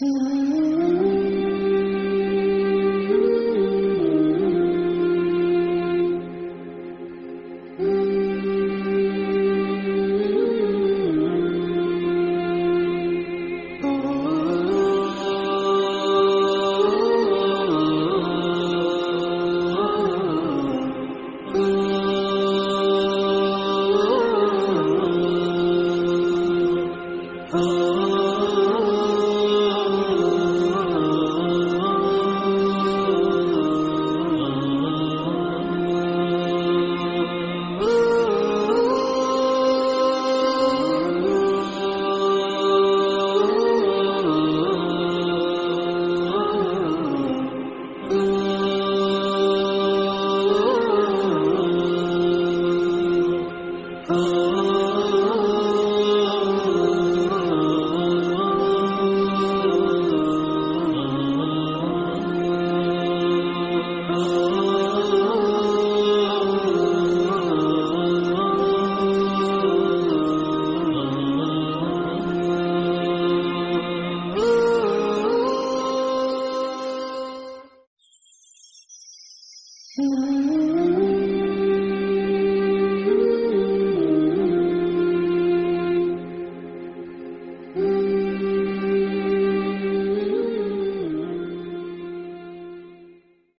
Oh Mm-hmm.